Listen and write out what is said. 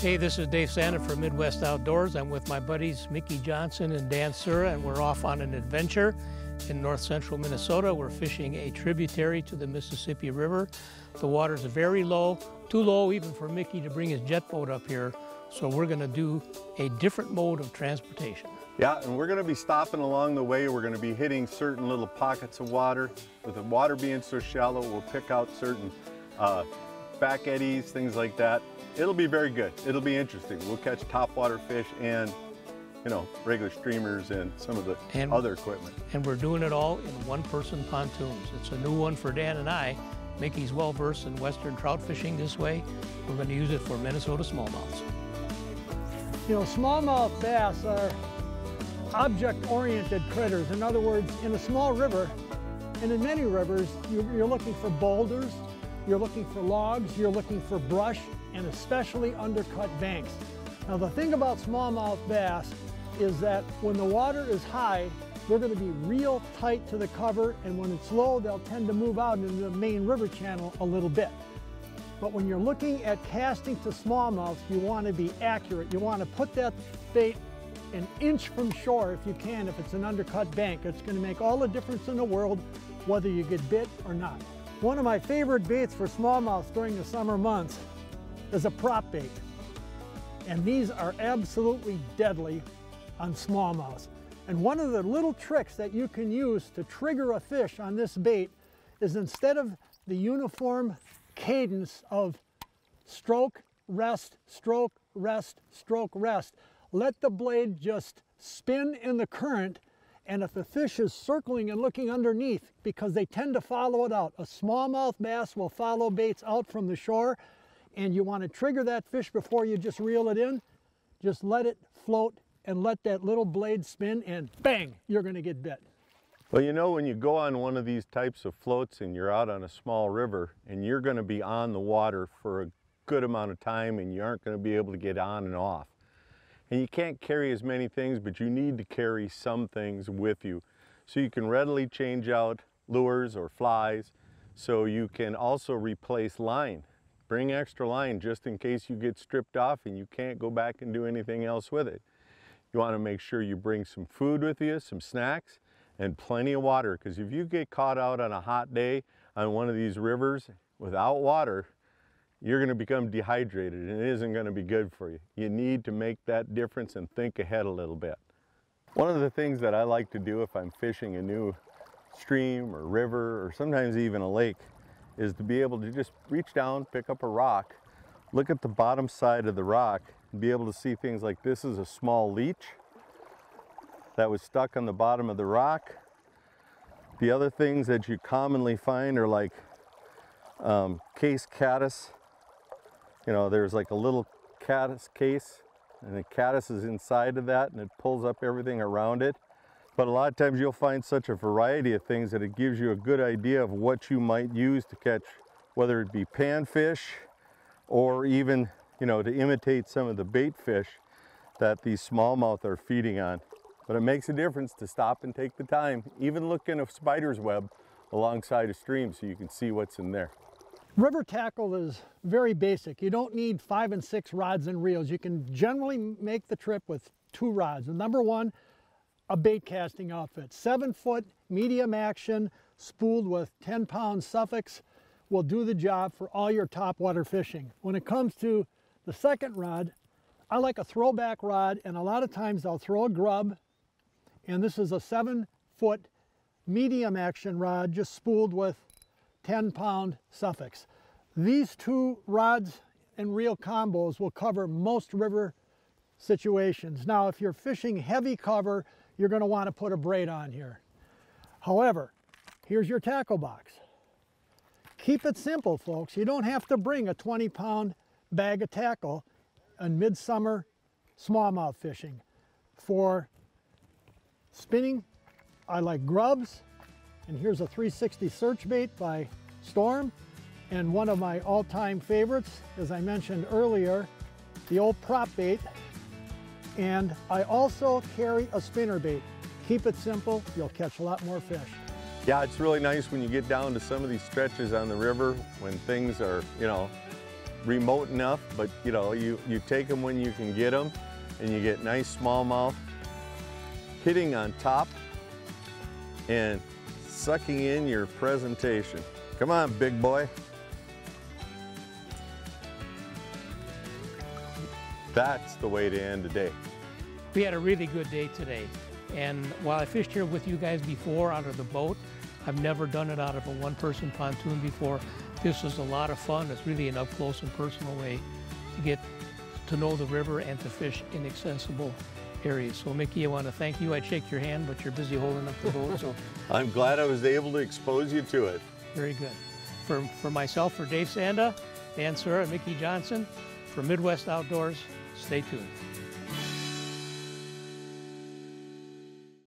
Hey, this is Dave Csanda from Midwest Outdoors. I'm with my buddies Mickey Johnson and Dan Sura, and we're off on an adventure in north central Minnesota. We're fishing a tributary to the Mississippi River. The water's very low, too low even for Mickey to bring his jet boat up here. So we're gonna do a different mode of transportation. Yeah, and we're gonna be stopping along the way. We're gonna be hitting certain little pockets of water. With the water being so shallow, we'll pick out certain uh, back eddies, things like that. It'll be very good. It'll be interesting. We'll catch topwater fish and, you know, regular streamers and some of the And- other equipment. And we're doing it all in one-person pontoons. It's a new one for Dan and I. Mickey's well-versed in western trout fishing this way. We're gonna use it for Minnesota smallmouths. You know, smallmouth bass are object-oriented critters. In other words, in a small river, and in many rivers, you- you're looking for boulders, you're looking for logs, you're looking for brush, and especially undercut banks. Now the thing about smallmouth bass is that when the water is high, they're gonna be real tight to the cover, and when it's low, they'll tend to move out into the main river channel a little bit. But when you're looking at casting to smallmouth, you want to be accurate. You want to put that bait an inch from shore if you can, if it's an undercut bank. It's going to make all the difference in the world whether you get bit or not. One of my favorite baits for smallmouth during the summer months is a prop bait. And these are absolutely deadly on smallmouth. And one of the little tricks that you can use to trigger a fish on this bait is instead of the uniform cadence of stroke, rest, stroke, rest, stroke, rest, let the blade just spin in the current and if the fish is circling and looking underneath, because they tend to follow it out, a smallmouth bass will follow baits out from the shore and you want to trigger that fish before you just reel it in, just let it float and let that little blade spin and bang, you're going to get bit. Well, you know, when you go on one of these types of floats and you're out on a small river and you're going to be on the water for a good amount of time and you aren't going to be able to get on and off. And you can't carry as many things, but you need to carry some things with you. So you can readily change out lures or flies. So you can also replace line. Bring extra line just in case you get stripped off and you can't go back and do anything else with it. You want to make sure you bring some food with you, some snacks, and plenty of water because if you get caught out on a hot day on one of these rivers without water, you're going to become dehydrated and it isn't going to be good for you. You need to make that difference and think ahead a little bit. One of the things that I like to do if I'm fishing a new stream or river or sometimes even a lake is to be able to just reach down, pick up a rock, look at the bottom side of the rock and be able to see things like this is a small leech that was stuck on the bottom of the rock. The other things that you commonly find are like um, case caddis. You know, there's like a little caddis case and the caddis is inside of that and it pulls up everything around it. But a lot of times you'll find such a variety of things that it gives you a good idea of what you might use to catch, whether it be panfish or even, you know, to imitate some of the bait fish that these smallmouth are feeding on. But it makes a difference to stop and take the time, even look in a spider's web alongside a stream so you can see what's in there. River tackle is very basic. You don't need five and six rods and reels. You can generally make the trip with two rods. Number one, a bait casting outfit. Seven foot medium action spooled with 10 pound Sufix will do the job for all your topwater fishing. When it comes to the second rod, I like a throwback rod and a lot of times I'll throw a grub and this is a seven foot medium action rod just spooled with 10 pound Sufix. These two rods and reel combos will cover most river situations. Now, if you're fishing heavy cover, you're gonna to want to put a braid on here. However, here's your tackle box. Keep it simple, folks. You don't have to bring a 20 pound bag of tackle on midsummer smallmouth fishing. For spinning, I like grubs, and here's a 360 search bait by Storm. And one of my all-time favorites, as I mentioned earlier, the old prop bait. And I also carry a spinner bait. Keep it simple, you'll catch a lot more fish. Yeah, it's really nice when you get down to some of these stretches on the river when things are, you know, remote enough, but you know, you, you take them when you can get them and you get nice smallmouth hitting on top and sucking in your presentation. Come on, big boy. That's the way to end the day. We had a really good day today. And while I fished here with you guys before out of the boat, I've never done it out of a one-person pontoon before. This was a lot of fun. It's really an up-close and personal way to get to know the river and to fish inaccessible areas. So Mickey, I want to thank you. I'd shake your hand, but you're busy holding up the boat, so I'm glad I was able to expose you to it. very good. For, for myself, for Dave Csanda, Dan Sura, and Mickey Johnson, for Midwest Outdoors, stay tuned.